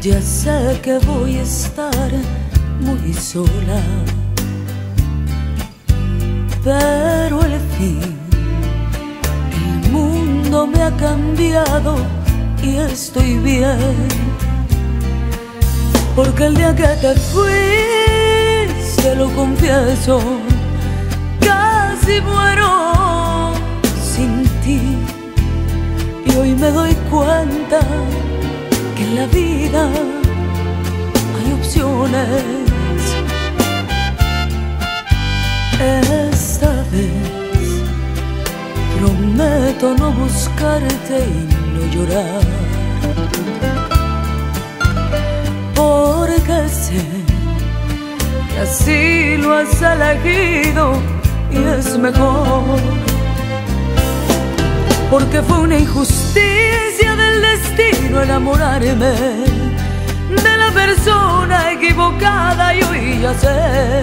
Ya sé que voy a estar muy sola, pero al fin el mundo me ha cambiado y estoy bien. Porque el día que te fuiste, lo confieso, casi muero sin ti. Y hoy me doy cuenta la vida hay opciones. Esta vez prometo no buscarte y no llorar. Porque sé que así lo has elegido y es mejor. Porque fue una injusticia del destino enamorarme de la persona equivocada y hoy ya sé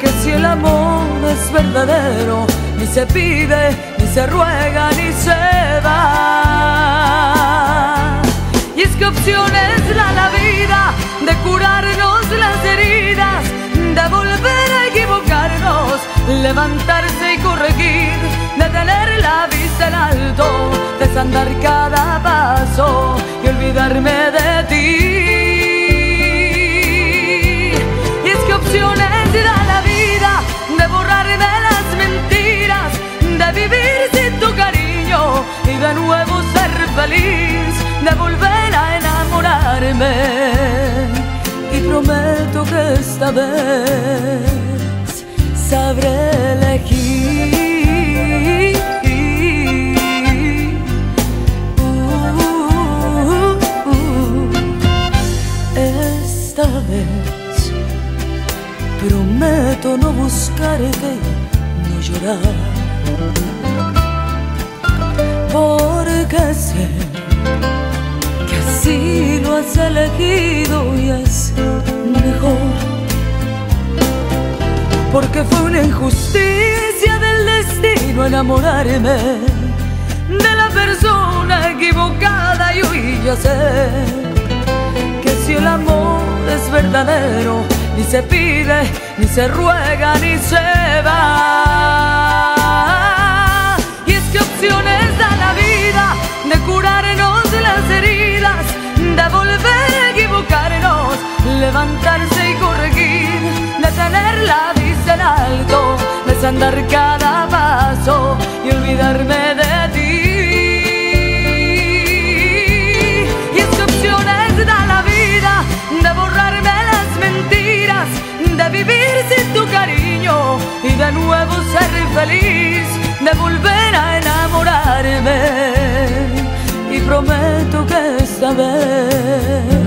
que si el amor es verdadero ni se pide, ni se ruega, ni se da. Y es que opciones da la vida de curarnos las heridas, de volver a equivocarnos, levantarse y corregir, de tener la vista en alto, desandar cada paso y olvidarme de ti. Y es que opciones da la vida de borrarme las mentiras, de vivir sin tu cariño y de nuevo ser feliz, de volver a enamorarme. Y prometo que esta vez sabré elegir. Vez prometo no buscarte no llorar. Porque sé que así lo has elegido y es mejor. Porque fue una injusticia del destino enamorarme de la persona equivocada y hoy ya sé verdadero, ni se pide, ni se ruega, ni se va. Y es que opciones da la vida de curarnos las heridas, de volver a equivocarnos, levantarse y corregir, de tener la vista en alto, desandar de volver a enamorarme. Y prometo que esta vez